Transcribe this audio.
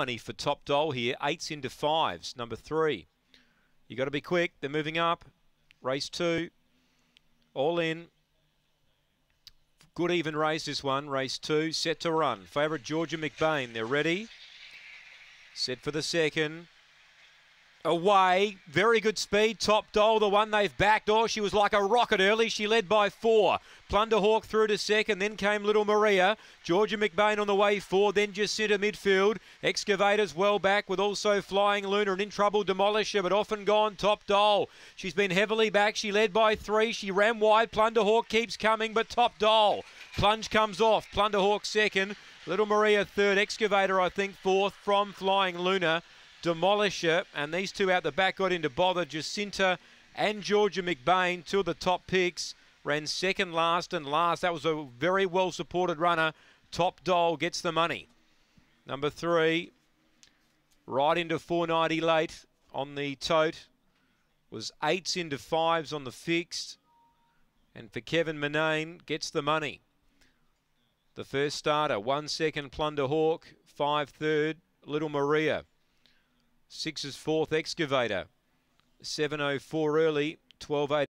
money for top doll here. Eights into fives. Number three. You got to be quick. They're moving up. Race two. All in. Good even race this one. Race two. Set to run. Favourite Georgia McBain. They're ready. Set for the second away. Very good speed. Top doll, the one they've backed. Oh, she was like a rocket early. She led by four. Plunderhawk through to second. Then came Little Maria. Georgia McBain on the way four. Then just centre midfield. Excavators well back with also Flying Luna and in trouble Demolisher, but often gone top doll. She's been heavily back. She led by three. She ran wide. Plunderhawk keeps coming, but top doll. Plunge comes off. Plunderhawk second. Little Maria third. Excavator, I think, fourth from Flying Luna. Demolisher, and these two out the back got into bother. Jacinta and Georgia McBain, two of the top picks, ran second, last, and last. That was a very well supported runner. Top Doll gets the money. Number three, right into 490 late on the tote, was eights into fives on the fixed. And for Kevin Manane, gets the money. The first starter, one second Plunder Hawk, five third, Little Maria. Six is fourth excavator. 7.04 early, 12.8.